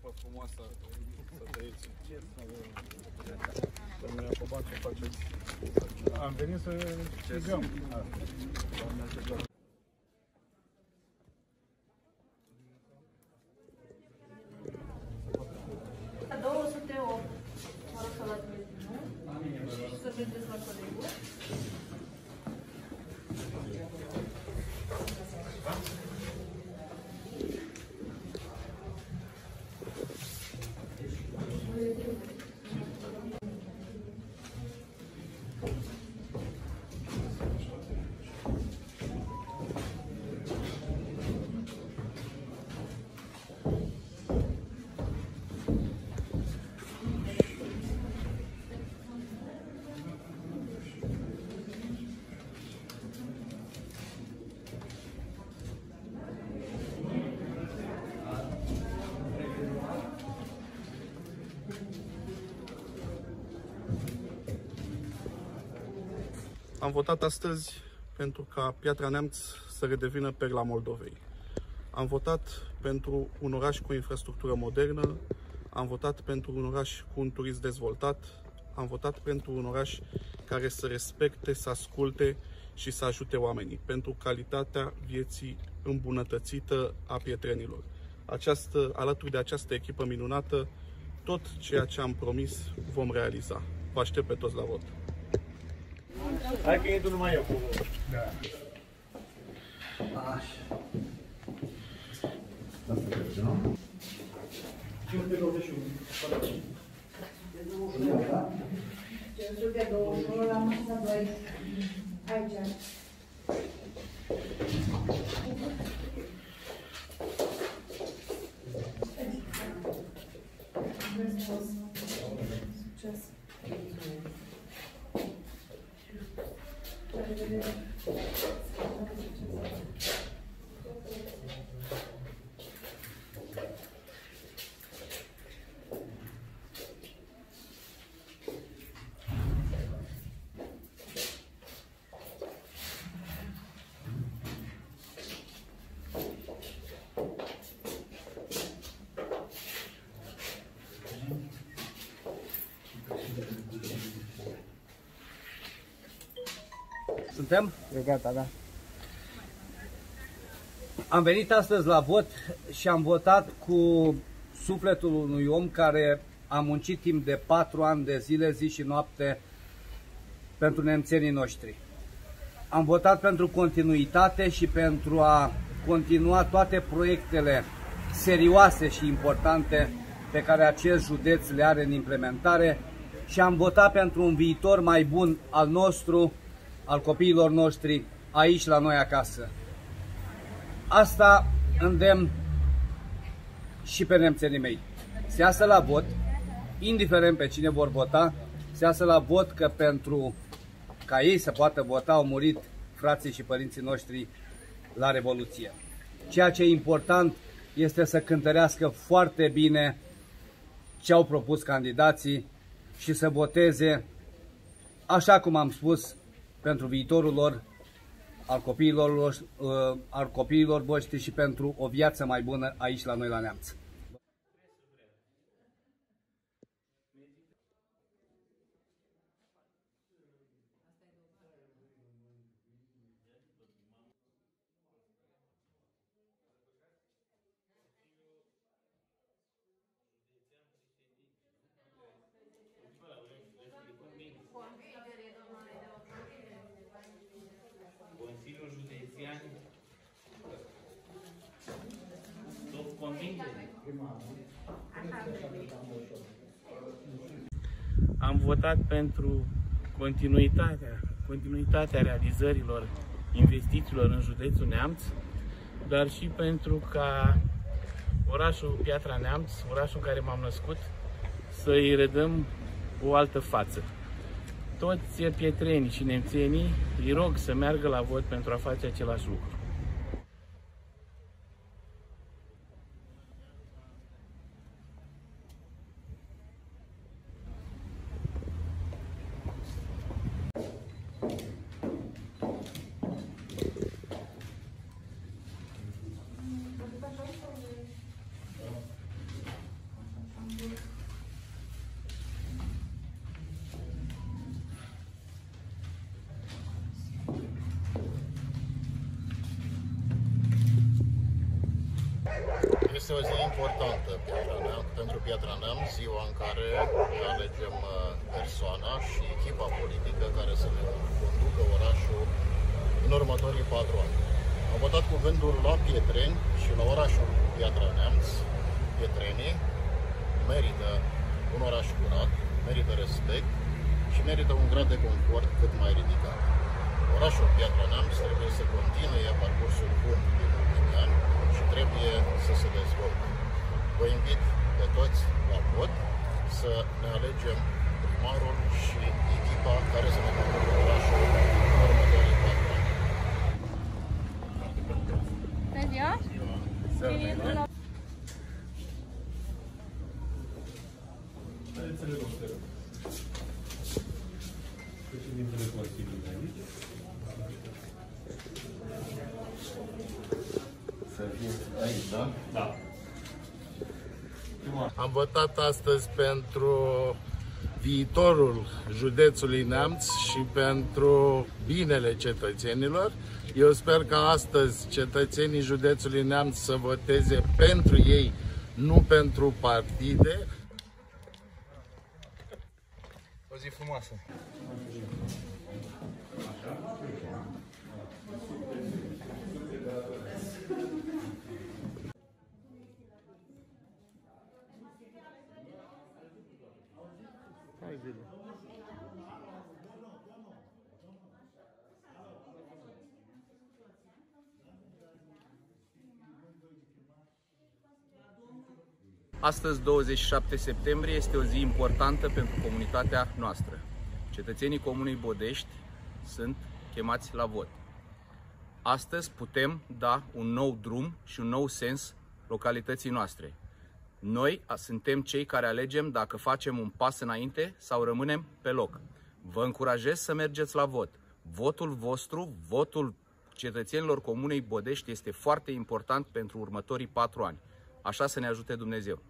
echipă frumoasă să trăiți. Domnule Acobat, ce faceți? Am venit să strigăm. Am votat astăzi pentru ca Piatra Neamț să redevină perla Moldovei. Am votat pentru un oraș cu infrastructură modernă, am votat pentru un oraș cu un turism dezvoltat, am votat pentru un oraș care să respecte, să asculte și să ajute oamenii, pentru calitatea vieții îmbunătățită a pietrenilor. Această, alături de această echipă minunată, tot ceea ce am promis vom realiza. Vă aștept pe toți la vot. Hai că intru numai eu cu... Da. Așa. Centru de 21 la masa 2. Aici. Succes. 对对。Suntem? E gata, da. Am venit astăzi la vot și am votat cu sufletul unui om care a muncit timp de patru ani de zile, zi și noapte pentru nemțenii noștri. Am votat pentru continuitate și pentru a continua toate proiectele serioase și importante pe care acest județ le are în implementare și am votat pentru un viitor mai bun al nostru, al copiilor noștri, aici la noi acasă. Asta îndemn și pe nemțenii mei. Se iasă la vot, indiferent pe cine vor vota, se iasă la vot că pentru ca ei să poată vota au murit frații și părinții noștri la Revoluție. Ceea ce e important este să cântărească foarte bine ce au propus candidații și să voteze, așa cum am spus, pentru viitorul lor, al copiilor, lor, uh, al copiilor voștri și pentru o viață mai bună aici la noi la Neamț. Am votat pentru continuitatea, continuitatea realizărilor investițiilor în județul Neamț, dar și pentru ca orașul Piatra Neamț, orașul în care m-am născut, să-i redăm o altă față toți pietrenii și nemțenii îi rog să meargă la vot pentru a face același lucru. Este o zi importantă Piatra Neam, pentru Piatra Neam, ziua în care ne alegem uh, persoana și echipa politică care să ne conducă orașul în următorii patru ani. Am votat cu gândul la Pietreni și la orașul Piatra Neamț. Pietrenii merită un oraș curat, merită respect și merită un grad de confort cât mai ridicat. Orașul Piatra Neamț trebuie să continue parcursul bun din ultimii ani și trebuie să se dezvolte. Vă invit pe toți la vot să ne alegem primarul și echipa care să ne conducă orașul în următorii patru ani. Bună ziua! Spiritul la Am votat astăzi pentru viitorul județului Neamț și pentru binele cetățenilor. Eu sper că astăzi cetățenii județului Neamț să voteze pentru ei, nu pentru partide. O zi frumoasă. Astăzi, 27 septembrie, este o zi importantă pentru comunitatea noastră. Cetățenii Comunei Bodești sunt chemați la vot. Astăzi putem da un nou drum și un nou sens localității noastre. Noi a- suntem cei care alegem dacă facem un pas înainte sau rămânem pe loc. Vă încurajez să mergeți la vot. Votul vostru, votul cetățenilor Comunei Bodești este foarte important pentru următorii patru ani. Așa să ne ajute Dumnezeu.